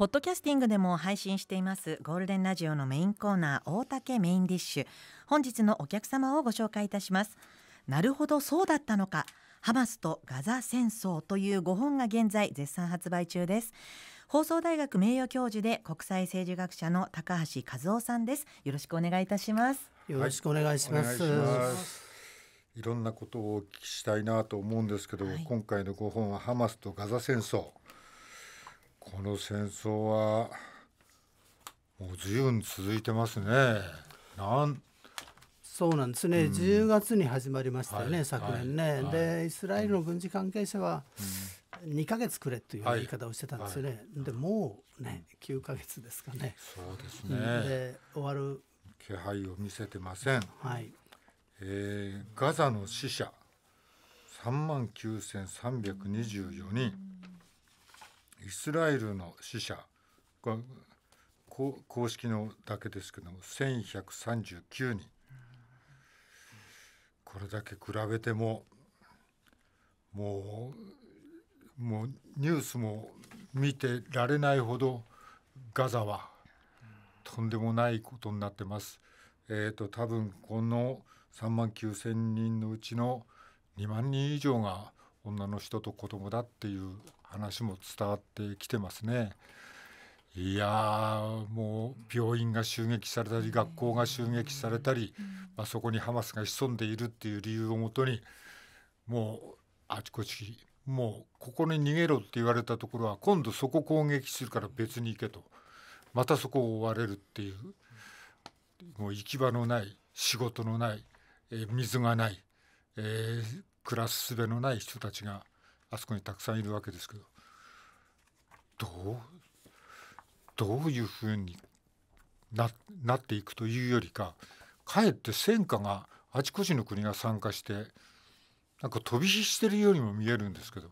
ポッドキャスティングでも配信しています。ゴールデンラジオのメインコーナー大竹メインディッシュ。本日のお客様をご紹介いたします。なるほどそうだったのか。ハマスとガザ戦争という5本が現在絶賛発売中です。放送大学名誉教授で国際政治学者の高橋和夫さんです。よろしくお願いいたします。よろしくお願いします、はい、いろんなことをお聞きしたいなと思うんですけど、はい、今回の5本はハマスとガザ戦争この戦争はもう随分続いてますね。なんそうなんですね、うん、10月に始まりましたよね、はい、昨年ね、はい、でイスラエルの軍事関係者は2か月くれという言い方をしてたんですよね、はい、でもうね9か月ですかね。そうですね。で終わる。気配を見せてません、はい。えー、ガザの死者3万9324人イスラエルの死者公式のだけですけども1139人これだけ比べてももうもうニュースも見てられないほどガザはとんでもないことになってます。えーと、多分この3万9,000人のうちの2万人以上が女の人と子供だっていう話も伝わってきてますね。いやもう病院が襲撃されたり学校が襲撃されたり、まあ、そこにハマスが潜んでいるっていう理由をもとにもうあちこちもうここに逃げろって言われたところは今度そこ攻撃するから別に行けとまたそこを追われるっていうもう行き場のない仕事のない、えー、水がない、えー、暮らすすべのない人たちがあそこにたくさんいるわけですけどどうどういうふうにななっていくというよりかかえって戦火があちこちの国が参加してなんか飛び火してるようにも見えるんですけど。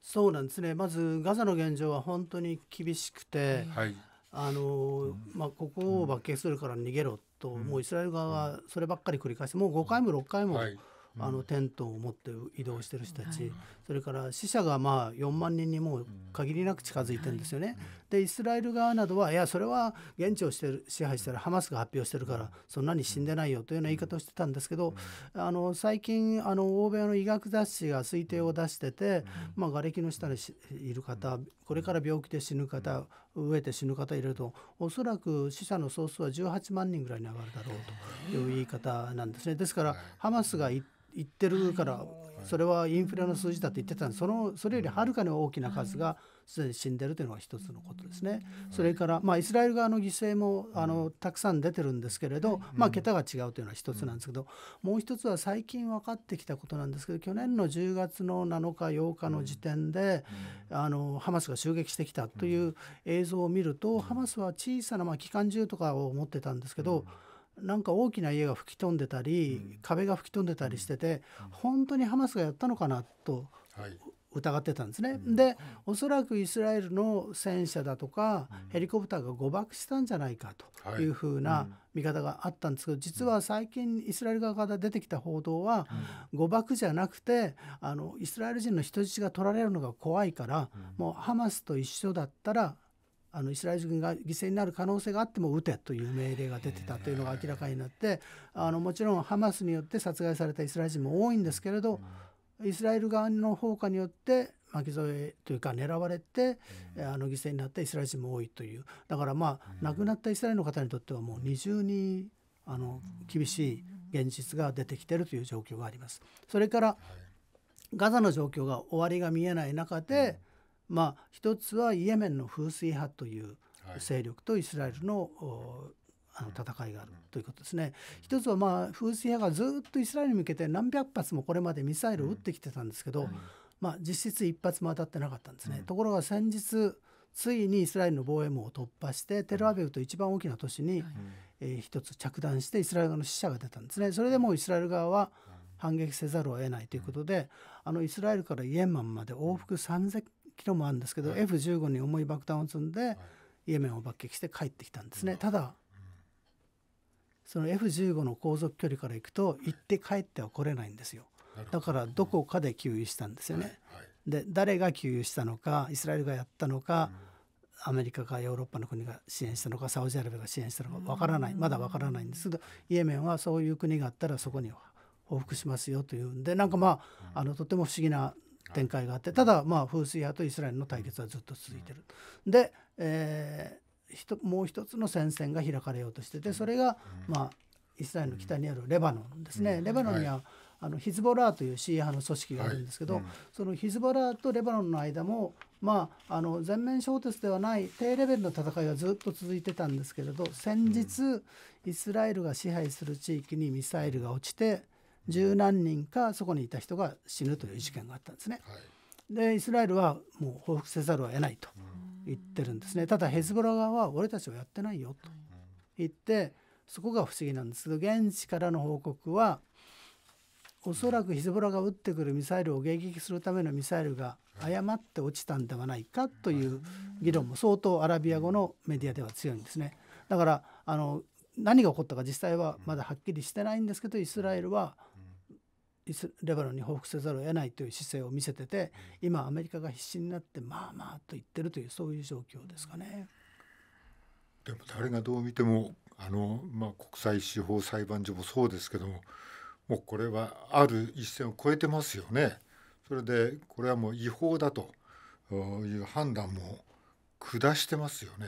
そうなんですね。まずガザの現状は本当に厳しくて、はい、あのまあ、ここを爆撃するから逃げろと、うん、もうイスラエル側はそればっかり繰り返してもう5回も6回も、はい、あのテントを持って移動してる人たち、それから死者がまあ4万人にもう限りなく近づいてるんですよね。でイスラエル側などはいやそれは現地をしてる支配してるハマスが発表してるからそんなに死んでないよというような言い方をしてたんですけど、あの最近あの欧米の医学雑誌が推定を出してて、まあ、瓦礫の下にいる方これから病気で死ぬ方飢えて死ぬ方入れるとおそらく死者の総数は18万人ぐらいに上がるだろうという言い方なんですね。ですからハマスが言言ってるからそれはインフレの数字だと言ってたんでそのそれよりはるかに大きな数がすでに死んでるというのが一つのことですね。それから、まあ、イスラエル側の犠牲もあのたくさん出てるんですけれど、まあ、桁が違うというのは一つなんですけどもう一つは最近分かってきたことなんですけど去年の10月の7日8日の時点であのハマスが襲撃してきたという映像を見るとハマスは小さな、まあ、機関銃とかを持ってたんですけど。なんか大きな家が吹き飛んでたり、うん、壁が吹き飛んでたりしてて、うん、本当にハマスがやったのかなと疑ってたんですね。はい、でおそらくイスラエルの戦車だとか、ヘリコプターが誤爆したんじゃないかとい。うふうな見方があったんですけど実は最近イスラエル側から出てきた報道は、誤爆じゃなくてあのイスラエル人の人質が取られるのが怖いから、もうハマスと一緒だったらあのイスラエル軍が犠牲になる可能性があっても撃てという命令が出てたというのが明らかになってあのもちろんハマスによって殺害されたイスラエル人も多いんですけれどイスラエル側の放火によって巻き添えというか狙われてあの犠牲になったイスラエル人も多いという。だからまあ亡くなったイスラエルの方にとってはもう二重にあの厳しい現実が出てきているという状況があります。それからガザの状況が終わりが見えない中で、まあ一つはイエメンの風水派という勢力とイスラエルの、あの戦いがあるということですね。一つはまあ風水派がずっとイスラエルに向けて何百発もこれまでミサイルを撃ってきてたんですけど、まあ、実質一発も当たってなかったんですね。ところが先日ついにイスラエルの防衛網を突破してテルアビブと一番大きな都市に、えー、一つ着弾してイスラエル側の死者が出たんですね。それでもイスラエル側は反撃せざるを得ないということで、あのイスラエルからイエメンまで往復3000キロもあるんですけど、はい、F15 に重い爆弾を積んで、はい、イエメンを爆撃して帰ってきたんですね。ただその F15 の航続距離から行くと行って帰っては来れないんですよ。だからどこかで給油したんですよね。で誰が給油したのかイスラエルがやったのか、アメリカかヨーロッパの国が支援したのかサウジアラビアが支援したのかわからない。まだわからないんですけどイエメンはそういう国があったらそこに報復しますよというんでなんかまああのとても不思議な展開があってただまあ風水派とイスラエルの対決はずっと続いてる。で、えー、もう一つの戦線が開かれようとしててそれがまあイスラエルの北にあるレバノンですね。レバノンには、あのヒズボラーというシーア派の組織があるんですけど、はい。うん、そのヒズボラーとレバノンの間も、まあ、あの全面衝突ではない低レベルの戦いがずっと続いてたんですけれど先日、うん、イスラエルが支配する地域にミサイルが落ちて十何人かそこにいた人が死ぬという事件があったんですね。はい、でイスラエルはもう報復せざるを得ないと言ってるんですね。ただヘズボラ側は俺たちはやってないよと言ってそこが不思議なんですけど現地からの報告はおそらくヒズボラが撃ってくるミサイルを迎撃するためのミサイルが誤って落ちたんではないかという議論も相当アラビア語のメディアでは強いんですね。だからあの何が起こったか実際はまだはっきりしてないんですけどイスラエルはレバノンに報復せざるを得ないという姿勢を見せてて今アメリカが必死になってまあまあと言ってるというそういう状況ですかね。でも誰がどう見てもあの、まあ、国際司法裁判所もそうですけどももうこれはある一線を越えてますよね。それでこれはもう違法だという判断も下してますよね。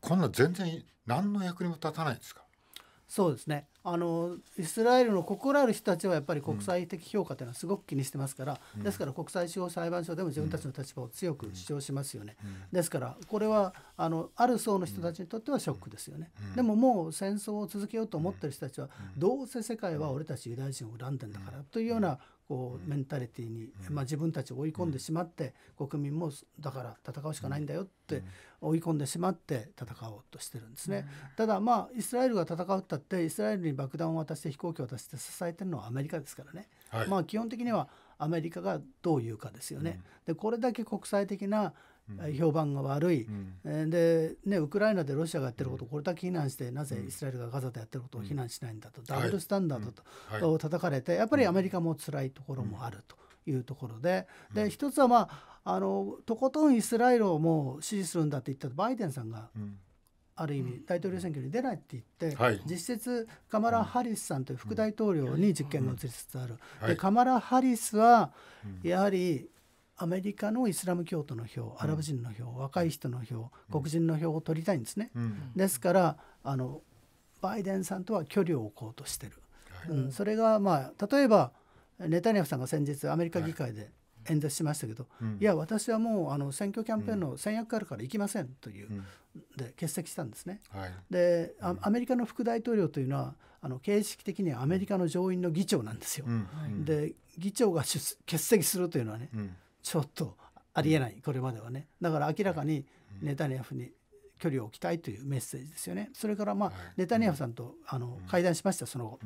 こんな全然何の役にも立たないんですかそうですね。あのイスラエルの心ある人たちはやっぱり国際的評価というのはすごく気にしてますから、うん、ですから国際司法裁判所でも自分たちの立場を強く主張しますよね、うん、ですからこれはあのある層の人たちにとってはショックですよね、うん、でももう戦争を続けようと思ってる人たちはどうせ世界は俺たちユダヤ人を恨んでんだからというようなこうメンタリティーに、まあ、自分たちを追い込んでしまって、国民もだから戦うしかないんだよって追い込んでしまって戦おうとしてるんですね。ただまあイスラエルが戦うったってイスラエルに爆弾を渡して飛行機を渡して支えてるのはアメリカですからね。はい、まあ基本的にはアメリカがどう言うかですよね。でこれだけ国際的な評判が悪い、うん、で、ね、ウクライナでロシアがやってることをこれだけ非難してなぜイスラエルがガザでやってることを非難しないんだと、ダブルスタンダードと叩かれてやっぱりアメリカも辛いところもあるというところでで一つはまああのとことんイスラエルをもう支持するんだって言ったバイデンさんが、ある意味大統領選挙に出ないって言って、はい、実質カマラ・ハリスさんという副大統領に実権が移りつつある、でカマラ・ハリスはやはりアメリカのイスラム教徒の票アラブ人の票、若い人の票黒人の票を取りたいんですね、ですからあのバイデンさんとは距離を置こうとしてる、うん、それがまあ例えばネタニヤフさんが先日アメリカ議会で演説しましたけど、はい、いや私はもうあの選挙キャンペーンの戦略があるから行きませんという、うん、で欠席したんですね。はい、でアメリカの副大統領というのはあの形式的にはアメリカの上院の議長なんですよ。うん、で議長が欠席するというのはね、ちょっとありえないこれまではね。だから明らかにネタニヤフに距離を置きたいというメッセージですよね。それからまあネタニヤフさんとあの会談しましたその後。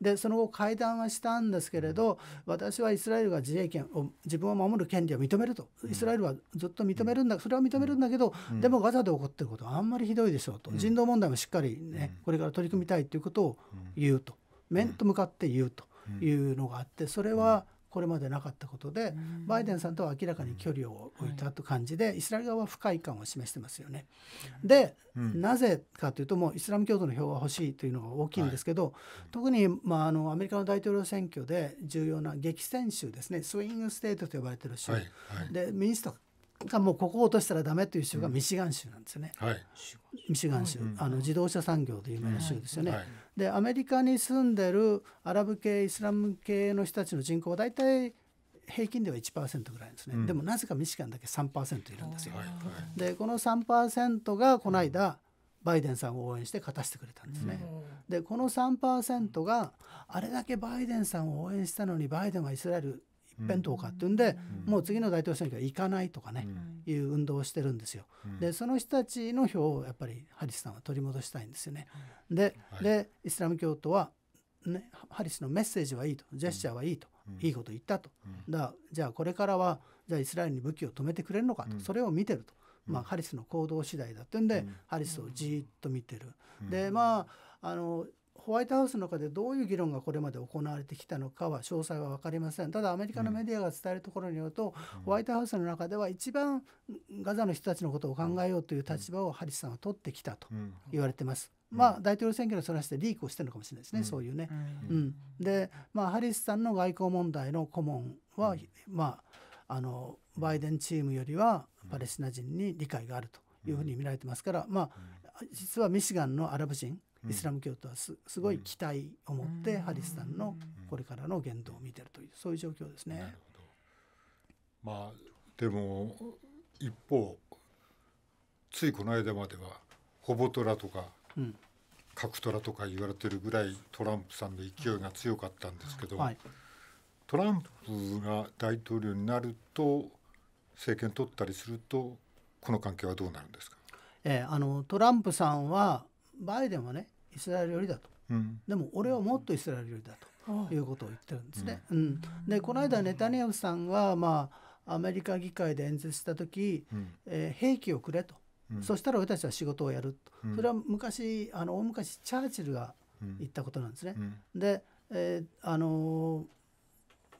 でその後会談はしたんですけれど私はイスラエルが自衛権を自分を守る権利を認めると。イスラエルはずっと認めるんだそれは認めるんだけどでもガザで起こってることはあんまりひどいでしょうと。人道問題もしっかりねこれから取り組みたいということを言うと。面と向かって言うというのがあってそれはこれまでなかったことで、バイデンさんとは明らかに距離を置いたと感じで、イスラエル側は不快感を示してますよね。で、なぜかというともうイスラム教徒の票が欲しいというのが大きいんですけど、特に、まあ、あのアメリカの大統領選挙で重要な激戦州ですね。スイングステートと呼ばれてる州、で民主党がもうここを落としたらダメという州がミシガン州なんですよね。はい、ミシガン州、あの自動車産業で有名な州ですよね。はい、でアメリカに住んでるアラブ系イスラム系の人たちの人口は大体平均では1%ぐらいですね、うん、でもなぜかミシガンだけ3%いるんですよ。はい、でこの3%がこの間、バイデンさんを応援して勝たせてくれたんですね。でこの3%があれだけバイデンさんを応援したのにバイデンはイスラエル一辺倒かっていうん。で、もう次の大統領選挙は行かないとかね、いう運動をしてるんですよ。でその人たちの票をやっぱりハリスさんは取り戻したいんですよね。で,、でイスラム教徒は、ね、ハリスのメッセージはいいと。ジェスチャーはいいと、いいこと言ったと。だじゃあこれからはじゃあイスラエルに武器を止めてくれるのかと、それを見てると。まあ、ハリスの行動次第だっていうん。で、ハリスをじっと見てる。でまああのホワイトハウスの中でどういう議論がこれまで行われてきたのかは詳細は分かりません。ただアメリカのメディアが伝えるところによると、うん、ホワイトハウスの中では一番ガザの人たちのことを考えようという立場をハリスさんは取ってきたと言われてます。うん、まあ、大統領選挙にそらしてリークをしてるのかもしれないですね、うん、そういうね。うん。で、まあ、ハリスさんの外交問題の顧問は、まあ、あのバイデンチームよりはパレスチナ人に理解があるというふうに見られてますから、まあ、実はミシガンのアラブ人イスラム教徒はすすごい期待を持ってハリスさんのこれからの言動を見てるというそういう状況ですね。まあでも一方ついこの間まではホボトラとか、うん、角トラとか言われてるぐらいトランプさんの勢いが強かったんですけど、はい、トランプが大統領になると政権取ったりするとこの関係はどうなるんですか、えー、あのトランプさんはバイデンはねイスラエル寄りだと、うん、でも俺はもっとイスラエル寄りだということを言ってるんですね。うん、うん、でこの間ネタニヤフさんが、まあ、アメリカ議会で演説した時、うん、えー、兵器をくれと、そしたら俺たちは仕事をやると、それは昔あの大昔チャーチルが言ったことなんですね。で、えー、あのー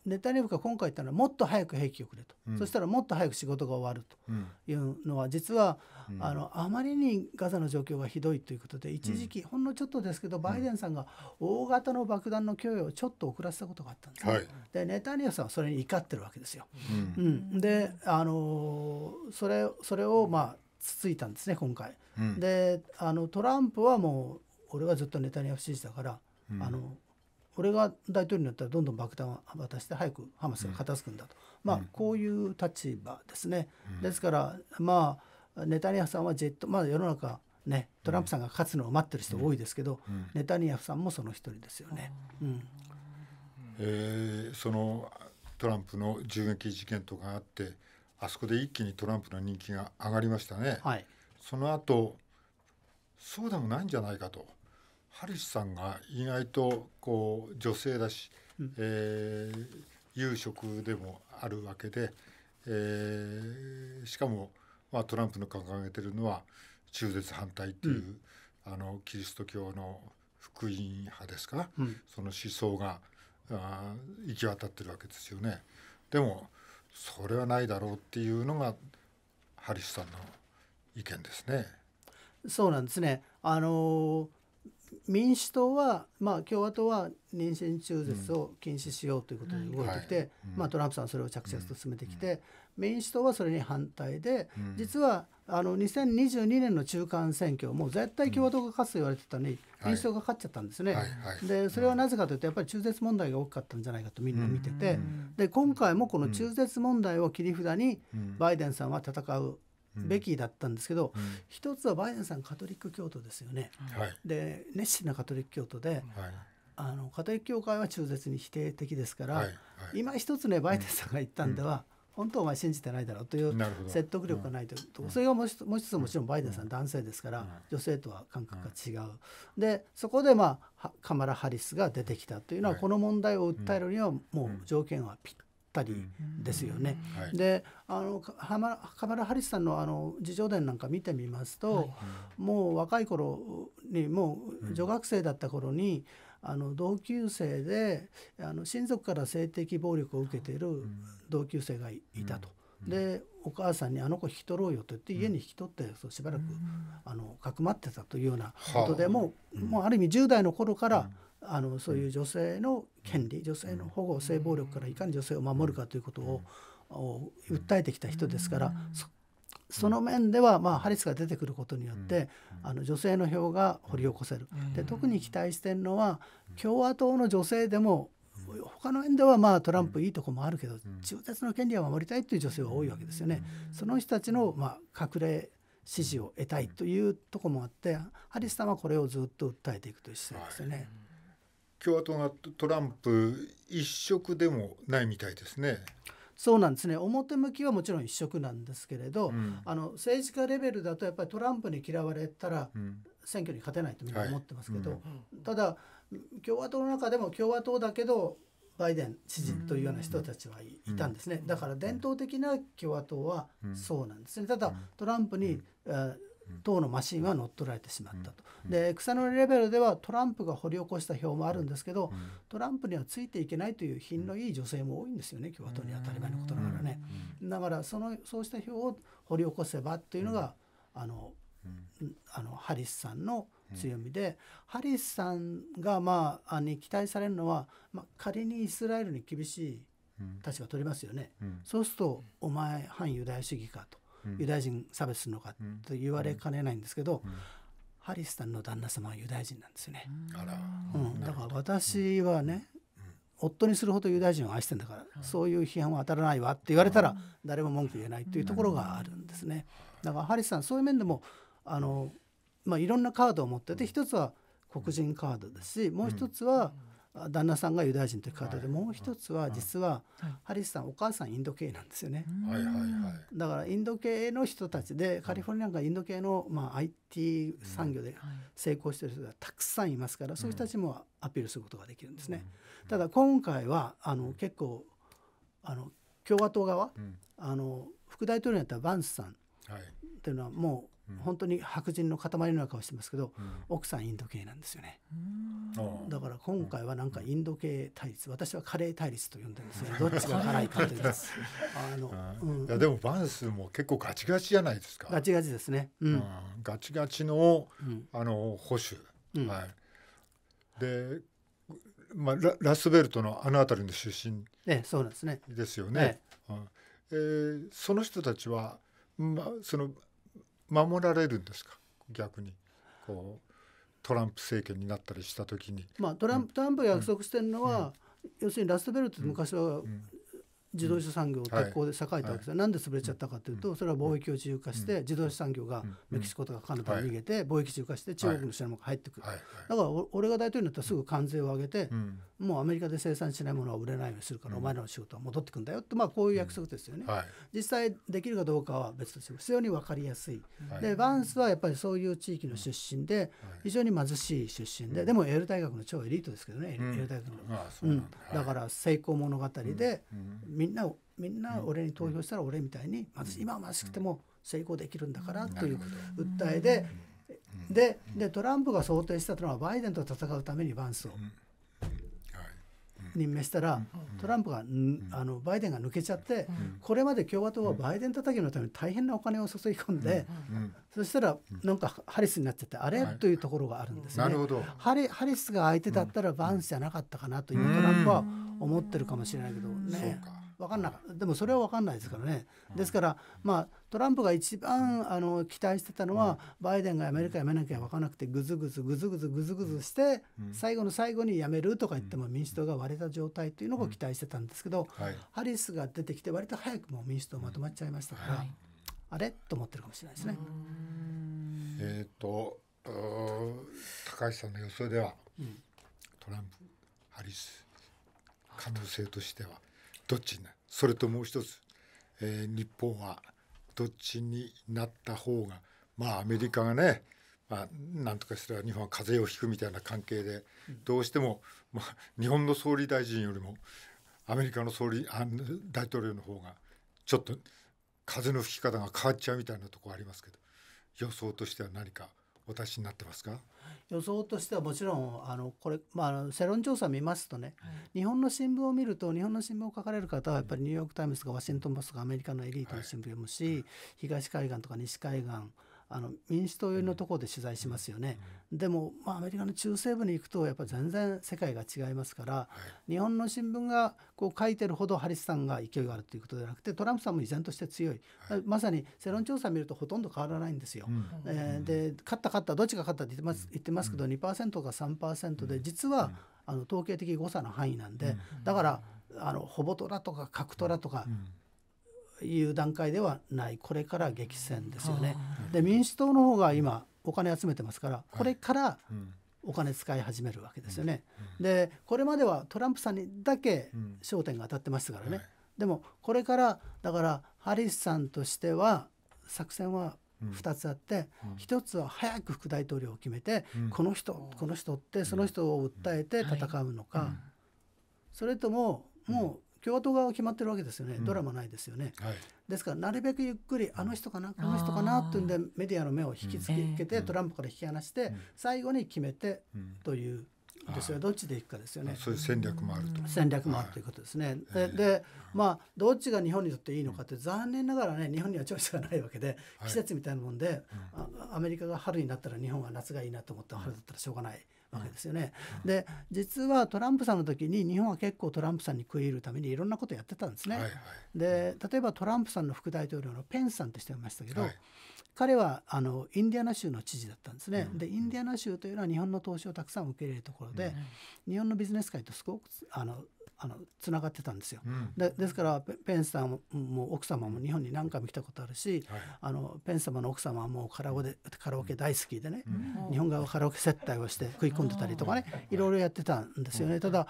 ネタニヤフが今回言ったのはもっと早く兵器をくれと、うん、そしたらもっと早く仕事が終わるというのは実は、うん、あのあまりにガザの状況がひどいということで一時期、ほんのちょっとですけどバイデンさんが大型の爆弾の供与をちょっと遅らせたことがあったんですね。はい、でネタニヤフさんはそれに怒ってるわけですよ。うん。であのそれそれをまあつついたんですね今回。であのトランプはもう俺はずっとネタニヤフ支持だから、あの俺が大統領になったらどんどん爆弾を渡して早くハマスが片付くんだと、うん、まあこういう立場ですね、うん、ですからまあネタニヤフさんはジェットまだ世の中ねトランプさんが勝つのを待ってる人多いですけど、うん、ネタニヤフさんもその一人ですよね。うん。えー、そのトランプの銃撃事件とかあってあそこで一気にトランプの人気が上がりましたね。はい、その後そうでもないんじゃないかと。ハリスさんが意外とこう女性だし、うん、えー、有職でもあるわけで、えー、しかも、まあ、トランプの掲げてるのは中絶反対っていう、うん、あのキリスト教の福音派ですか、うん、その思想があ行き渡ってるわけですよね。でもそれはないだろうっていうのがハリスさんの意見ですね。そうなんですね。あのー民主党は、まあ、共和党は妊娠中絶を禁止しようということで動いてきて、まあ、トランプさんはそれを着々と進めてきて、民主党はそれに反対で、実はあの2022年の中間選挙もう絶対共和党が勝つと言われてたのに、民主党が勝っちゃったんですね。でそれはなぜかというとやっぱり中絶問題が大きかったんじゃないかとみんな見てて、で今回もこの中絶問題を切り札にバイデンさんは戦うべきだったんですけど、うん、一つはバイデンさんカトリック教徒ですよね。はい、で熱心なカトリック教徒で、はい、あのカトリック教会は中絶に否定的ですから、はい、今一つねバイデンさんが言ったんでは、本当お前信じてないだろうという説得力がないと。いうと、うん、それがもう一つもちろんバイデンさん男性ですから、女性とは感覚が違う、でそこでまあカマラ・ハリスが出てきたというのは、この問題を訴えるにはもう条件はぴったりですよね。うん。はい、であのカマラ・ハリスさんのあの自叙伝なんか見てみますと、はい、もう若い頃にもう女学生だった頃に、あの同級生であの親族から性的暴力を受けている同級生がいたと。でお母さんに「あの子引き取ろうよ」と言って家に引き取ってそうしばらくあのかくまってたというようなことでもうもうある意味10代の頃からあのそういう女性の権利女性の保護性暴力からいかに女性を守るかということを訴えてきた人ですからその面では、まあ、ハリスが出てくることによって、あの女性の票が掘り起こせる。で特に期待してるのは共和党の女性でも他の面ではまあトランプいいとこもあるけど中絶の権利は守りたいという女性は多いわけですよね。その人たちのまあ隠れ支持を得たいというとこもあってハリスさんはこれをずっと訴えていくという姿勢ですよね。共和党がトランプ一色でもないみたいですね。そうなんですね。表向きはもちろん一色なんですけれど、うん、あの政治家レベルだとやっぱりトランプに嫌われたら選挙に勝てないとみんな思ってますけど、はいうん、ただ共和党の中でも共和党だけどバイデン支持というような人たちはいたんですね。だから伝統的な共和党はそうなんですね。ただトランプに、党のマシンは乗っ取られてしまったと。で草のレベルではトランプが掘り起こした票もあるんですけど、トランプにはついていけないという品のいい女性も多いんですよね。共和党に当たり前のことながらね。だからそのそうした票を掘り起こせばっていうのが、あのあのハリスさんの強みで、ハリスさんがまあに期待されるのは、まあ、仮にイスラエルに厳しい立場取りますよね、そうするとお前反ユダヤ主義かと、ユダヤ人差別するのかと言われかねないんですけど、ハリスさんの旦那様はユダヤ人なんですよね。うん、だから私はね、夫にするほどユダヤ人を愛してんだから、そういう批判は当たらないわって言われたら誰も文句言えないというところがあるんですね。だからハリスさんそういう面でもあの、まあ、いろんなカードを持ってて一つは黒人カードですしもう一つは旦那さんがユダヤ人というカードで、もう一つは実はハリスさんお母さんインド系なんですよね。はいはいはい、だからインド系の人たちでカリフォルニアなんかインド系の、まあ、IT 産業で成功してる人がたくさんいますから、そういう人たちもアピールすることができるんですね。ただ今回はあの結構あの共和党側、あの副大統領になったバンスさんっていうのはもう本当に白人の塊のような顔してますけど、奥さんインド系なんですよね。だから今回はなんかインド系対立私はカレー対立と呼んでるんですね。どっちが辛いかというあの、うん、いやでもバンスも結構ガチガチじゃないですか。ガチガチですね、うん、ガチガチの、あの保守、はい。でまあララスベルトのあの辺りの出身えそうですね。ですよね、ええー、その人たちはまあその守られるんですか？逆に。こうトランプ政権になったりした時に。まあ、トランプ、トランプが約束してるのは、要するにラストベルトって昔は自動車産業鉄鋼で栄えたわけですよ、なんで潰れちゃったかというと、それは貿易を自由化して、自動車産業がメキシコとかカナダに逃げて、貿易自由化して中国の品物が入ってくる、だから俺が大統領になったらすぐ関税を上げて、もうアメリカで生産しないものは売れないようにするから、お前らの仕事は戻ってくんだよって、まあ、こういう約束ですよね、実際できるかどうかは別として非常に分かりやすい、でバンスはやっぱりそういう地域の出身で非常に貧しい出身で、でもエール大学の超エリートですけどね、エール大学の、うんだ。から成功物語で、みんなみんな俺に投票したら俺みたいに貧し今は貧しくても成功できるんだからという訴えでででトランプが想定したのはバイデンと戦うためにバンスを任命したらトランプがあのバイデンが抜けちゃってこれまで共和党はバイデン叩きのために大変なお金を注ぎ込んでそしたらなんかハリスになっちゃってあれ？というところがあるんですね。ハリハリスが相手だったらバンスじゃなかったかなというトランプは思ってるかもしれないけどね。分かんなかった。でもそれは分かんないですからね、ですから、まあ、トランプが一番あの期待してたのは、バイデンがアメリカ辞めなきゃ分からなくてぐずぐずぐずぐずぐずぐずして、最後の最後に辞めるとか言っても民主党が割れた状態というのを期待してたんですけど、ハリスが出てきて割と早くも民主党まとまっちゃいましたから、あれ？と思ってるかもしれないですね。えっ、と高橋さんの予想では、トランプハリス可能性としてはどっちになる？それともう一つ、えー、日本はどっちになった方がまあアメリカがねまあ、なんとかすれば日本は風邪をひくみたいな関係で、どうしても、まあ、日本の総理大臣よりもアメリカの総理あ大統領の方がちょっと風の吹き方が変わっちゃうみたいなとこありますけど予想としては何かおになってますか？予想としてはもちろんあのこれ、まあ、世論調査見ますとね、はい、日本の新聞を見ると日本の新聞を書かれる方はやっぱりニューヨーク・タイムズとかワシントン・ポストとかアメリカのエリートの新聞読むし、はい、東海岸とか西海岸あの民主党寄りのところで取材しますよね、うん、でも、まあ、アメリカの中西部に行くとやっぱり全然世界が違いますから、はい、日本の新聞がこう書いてるほどハリスさんが勢いがあるということではなくてトランプさんも依然として強い、はい、まさに世論調査見るとほとんど変わらないんですよ。うん、えー、で勝った勝ったどっちが勝ったって言ってます言ってますけど、うん、2%か3%で実は、あの統計的誤差の範囲なんで、だからあのほぼトラとか角トラとか、いう段階ではない。これから激戦ですよね。で民主党の方が今お金集めてますからこれからお金使い始めるわけですよね。でこれまではトランプさんにだけ焦点が当たってましたからね。でもこれからだからハリスさんとしては作戦は2つあって、1つは早く副大統領を決めて、この人この人ってその人を訴えて戦うのか、それとももう共和党側は決まってるわけですよね、ドラマないですよね、はい、ですからなるべくゆっくりあの人かなこの人かなっていうんでメディアの目を引きつけて、トランプから引き離して、最後に決めてというですよ。どっちでいくかですよね。そういう戦略もあると。戦略もあるということですね。ででまあどっちが日本にとっていいのかって残念ながらね日本にはチョイスがないわけで季節みたいなもんで、アメリカが春になったら日本は夏がいいなと思ったら春だったらしょうがない。わけですよね、で実はトランプさんの時に日本は結構トランプさんに食い入るためにいろんなことやってたんですね。はいはい、で例えばトランプさんの副大統領のペンさんって人がいましたけど、はい、彼はあのインディアナ州の知事だったんですね。でインディアナ州というのは日本の投資をたくさん受け入れるところで、日本のビジネス界とすごくあのあのつながってたんですよ。うん、でですからペンさんも奥様も日本に何回も来たことあるし、はい、あのペン様の奥様はもうカラオケカラオケ大好きでね、うん、日本側はカラオケ接待をして食い込んでたりとかねい。ろいろやってたんですよね。ただ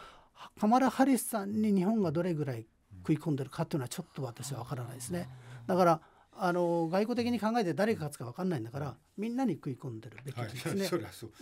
カマラ・ハリスさんに日本がどれぐらい食い込んでるかっていうのはちょっと私は分からないですね。だからあの外交的に考えて誰が勝つか分かんないんだからみんなに食い込んでるべきですね。はい、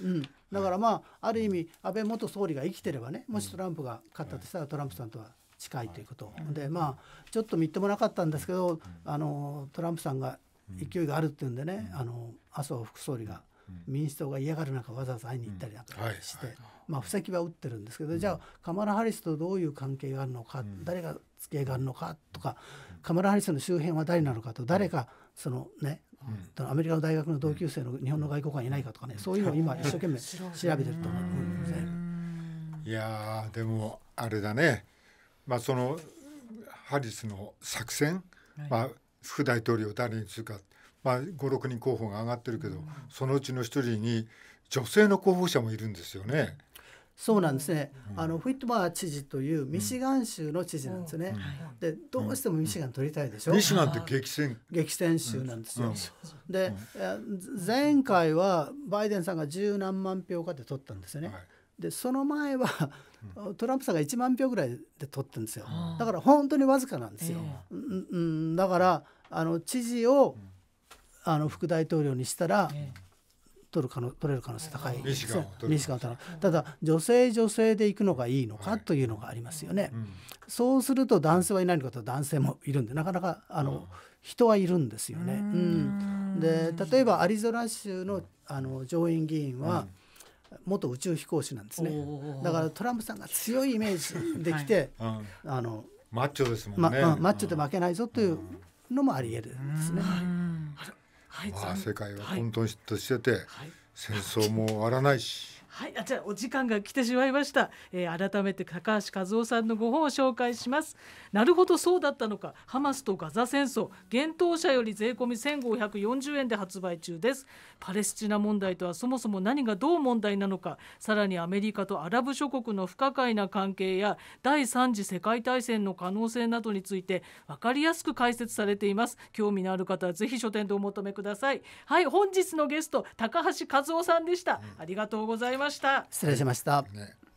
う。ん、だからまあある意味安倍元総理が生きてればねもしトランプが勝ったとしたらトランプさんとは近いということ、でまあちょっとみっともなかったんですけどあのトランプさんが勢いがあるっていうんでね、あの麻生副総理が民主党が嫌がる中わざわざ会いに行ったりなんかして、まあ布石は打ってるんですけど、じゃあカマラ・ハリスとどういう関係があるのか、誰が付き合いがあるのかとかカマラ・ハリスの周辺は誰なのかと誰かそのねうん、アメリカの大学の同級生の日本の外交官いないかとかねそういうのを今一生懸命調べてると思うんですね。いやでもあれだね、まあ、そのハリスの作戦、まあ、副大統領誰にするか、まあ、56人候補が上がってるけど、そのうちの一人に女性の候補者もいるんですよね。そうなんですね、うん、あのフィットバー知事というミシガン州の知事なんですね、うん、でどうしてもミシガン取りたいでしょ、うん、ミシガンって激戦？激戦。州なんですよ、で、前回はバイデンさんが十何万票かで取ったんですよね、はい、でその前はトランプさんが1万票ぐらいで取ってるんですよ。だから本当にわずかなんですよ、えー、うん、だからあの知事をあの副大統領にしたら、えー取る可能取れる可能性高い。西側を取る。ただ女性女性で行くのがいいのかというのがありますよね、はいうん、そうすると男性はいないのかと男性もいるんでなかなかあの、人はいるんですよね。うん、で例えばアリゾナ州のあの上院議員は、元宇宙飛行士なんですね。だからトランプさんが強いイメージできて、はい、あのマッチョですもんね、ま、マッチョで負けないぞというのもあり得るんですね。はい、まあ、世界は混沌としてて、はい、戦争も終わらないし。はい、あじゃあお時間が来てしまいました、えー、改めて高橋和夫さんのご本を紹介します。なるほどそうだったのか。ハマスとガザ戦争。厳冬者より税込み1540円で発売中です。パレスチナ問題とはそもそも何がどう問題なのか。さらにアメリカとアラブ諸国の不可解な関係や第3次世界大戦の可能性などについて分かりやすく解説されています。興味のある方はぜひ書店でお求めください。はい本日のゲスト高橋和夫さんでした、ありがとうございました。失礼しました、ね。うん